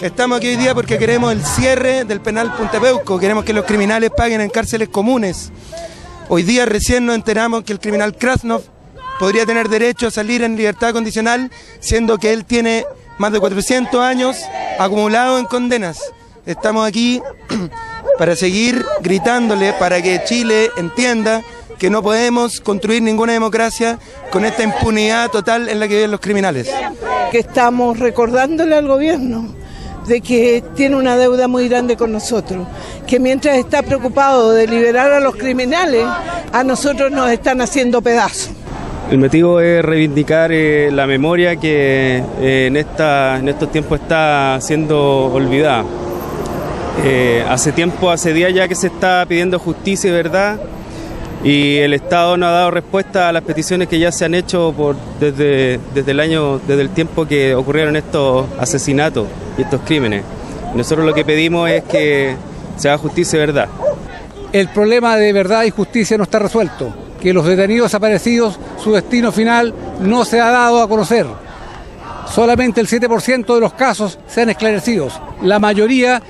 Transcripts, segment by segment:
Estamos aquí hoy día porque queremos el cierre del penal Puntepeuco, queremos que los criminales paguen en cárceles comunes. Hoy día recién nos enteramos que el criminal Krasnov podría tener derecho a salir en libertad condicional, siendo que él tiene más de 400 años acumulados en condenas. Estamos aquí para seguir gritándole para que Chile entienda que no podemos construir ninguna democracia con esta impunidad total en la que viven los criminales. Que estamos recordándole al gobierno de que tiene una deuda muy grande con nosotros, que mientras está preocupado de liberar a los criminales, a nosotros nos están haciendo pedazos. El motivo es reivindicar eh, la memoria que eh, en, esta, en estos tiempos está siendo olvidada. Eh, hace tiempo, hace días ya que se está pidiendo justicia y verdad y el Estado no ha dado respuesta a las peticiones que ya se han hecho desde, desde el año, desde el tiempo que ocurrieron estos asesinatos y estos crímenes. Nosotros lo que pedimos es que se haga justicia y verdad. el problema de verdad y justicia no está resuelto, que los detenidos desaparecidos, su destino final no se ha dado a conocer. Solamente el 7% de los casos se han esclarecido. La mayoría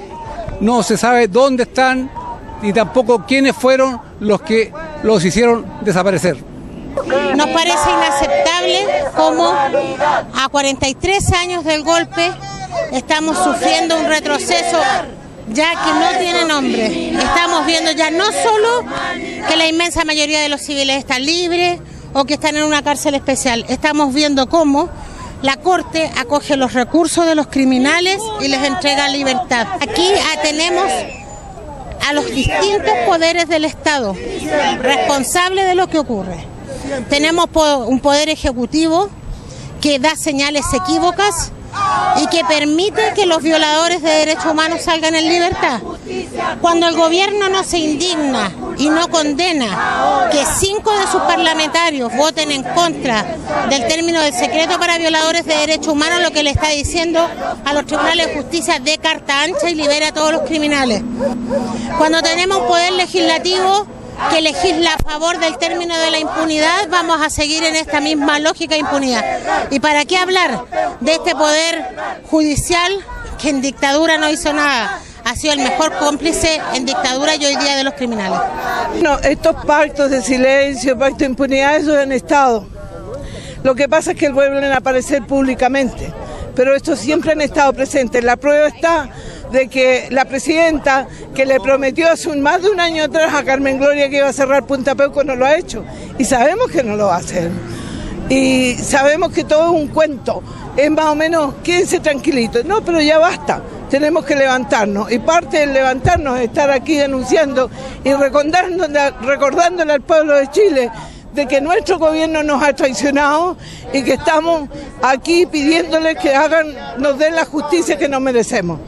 no se sabe dónde están ni tampoco quiénes fueron los que los hicieron desaparecer. Nos parece inaceptable cómo a 43 años del golpe estamos sufriendo un retroceso ya que no tiene nombre. Estamos viendo ya no solo que la inmensa mayoría de los civiles están libres o que están en una cárcel especial, estamos viendo cómo la Corte acoge los recursos de los criminales y les entrega libertad. Aquí ah, tenemos a los distintos poderes del Estado responsables de lo que ocurre. Tenemos un poder ejecutivo que da señales equívocas y que permite que los violadores de derechos humanos salgan en libertad. Cuando el gobierno no se indigna y no condena que cinco de sus parlamentarios voten en contra del término del secreto para violadores de derechos humanos, lo que le está diciendo a los tribunales de justicia de carta ancha y libera a todos los criminales. Cuando tenemos un poder legislativo que legisla a favor del término de la impunidad, vamos a seguir en esta misma lógica de impunidad. ¿Y para qué hablar de este poder judicial que en dictadura no hizo nada? Ha sido el mejor cómplice en dictadura y hoy día de los criminales. No, estos pactos de silencio, pactos de impunidad, eso han estado. Lo que pasa es que vuelven a aparecer públicamente, pero estos siempre han estado presentes. La prueba está de que la presidenta que le prometió hace un, más de un año atrás a Carmen Gloria que iba a cerrar Punta Peuco no lo ha hecho y sabemos que no lo va a hacer. Y sabemos que todo es un cuento, es más o menos, quédense tranquilitos. No, pero ya basta, tenemos que levantarnos. Y parte del levantarnos es estar aquí denunciando y recordándole, recordándole al pueblo de Chile de que nuestro gobierno nos ha traicionado y que estamos aquí pidiéndoles que hagan, nos den la justicia que nos merecemos.